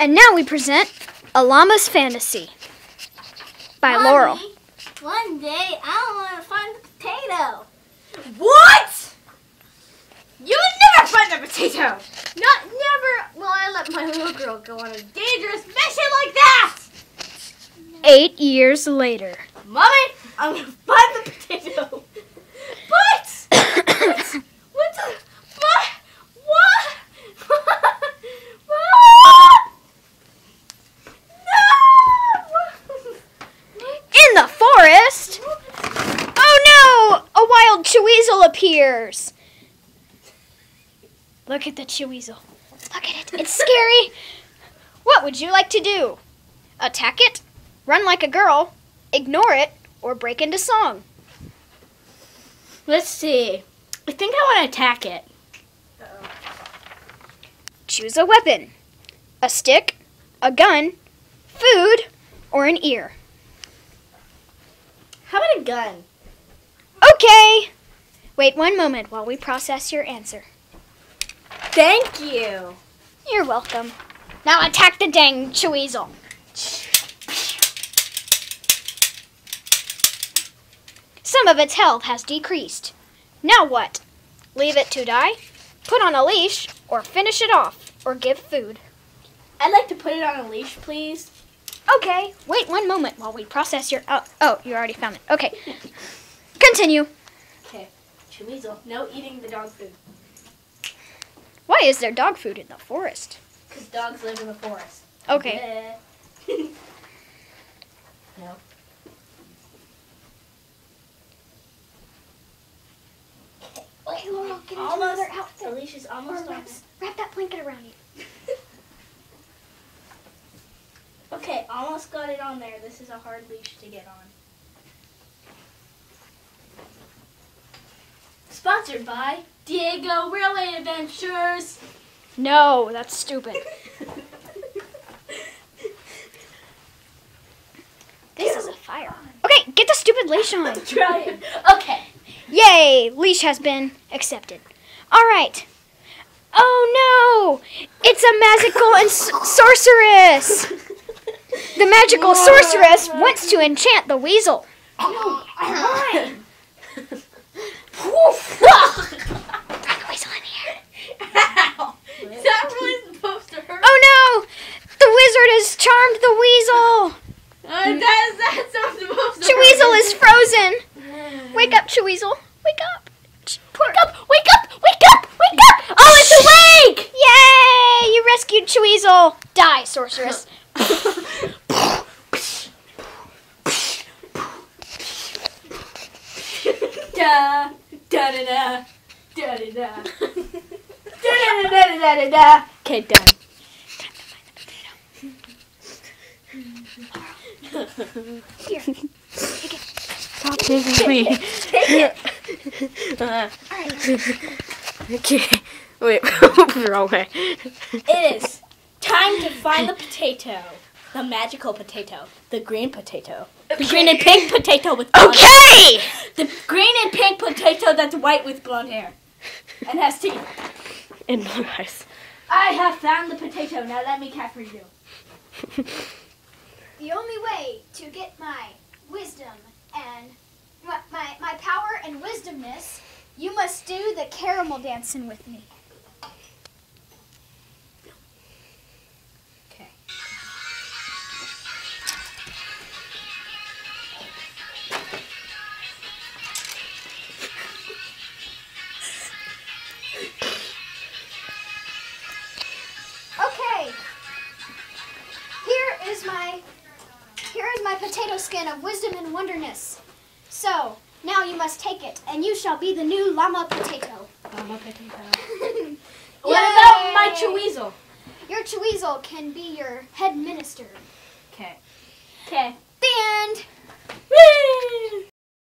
And now we present A Llama's Fantasy by Laurel. Mommy, One day I want to find the potato. What? You would never find the potato. Not never will I let my little girl go on a dangerous mission like that. Eight years later. Mommy, I'm gonna find the potato. But what the what what what? No! In the forest! Oh no! A wild Cheweasel appears! Look at the Cheweasel. Look at it. It's scary. What would you like to do? Attack it? Run like a girl? Ignore it? Or break into song? Let's see. I think I want to attack it. Choose a weapon. A stick, a gun, food, or an ear. How about a gun? Okay! Wait one moment while we process your answer. Thank you. You're welcome. Now attack the dang Cheweasel. Some of its health has decreased. Now what? Leave it to die? Put on a leash? Or finish it off? Or give food? I'd like to put it on a leash, please. Okay, wait one moment while we process your. Oh, oh you already found it. Okay. Continue. Okay. Cheweasel, no eating the dog food. Why is there dog food in the forest? Because dogs live in the forest. Okay. Yeah. no. Wait, Laurel, get into Almost. another The outfit. leash is almost on. wrap, wrap that blanket around you. Okay, almost got it on there. This is a hard leash to get on. Sponsored by Diego Railway Adventures. No, that's stupid. This is a fire. Okay, get the stupid leash on. Try it. Okay. Yay, leash has been accepted. All right. Oh no, it's a magical and sorceress. The magical sorceress wants to enchant the weasel. No. Bring the weasel in here. Ow. Is that really supposed to hurt? Oh no, the wizard has charmed the weasel. Uh, that that's not supposed to Cheweasel hurt. is frozen. Wake up, Cheweasel. Wake up. Wake up! Wake up! Wake up! Wake up! Oh, it's awake! Yay! You rescued Cheweasel. Die, sorceress. da da da da da da da da da da da da da. Okay, done. Here. Stop taking me. Uh, okay. Wait, wrong way. It is time to find the potato. The magical potato. The green potato. The green and pink potato with Okay! The green and pink potato that's white with blonde hair. And has teeth. In blue eyes. I have found the potato. Now let me catch for you. The only way to get my wisdom and my, my, my power and wisdomness, you must do the caramel dancing with me. Skin of wisdom and wonderness. So now you must take it, and you shall be the new llama potato. Mama potato. What about my. Cheweasel? Your Cheweasel can be your head minister. Okay. Okay. The end. Whee!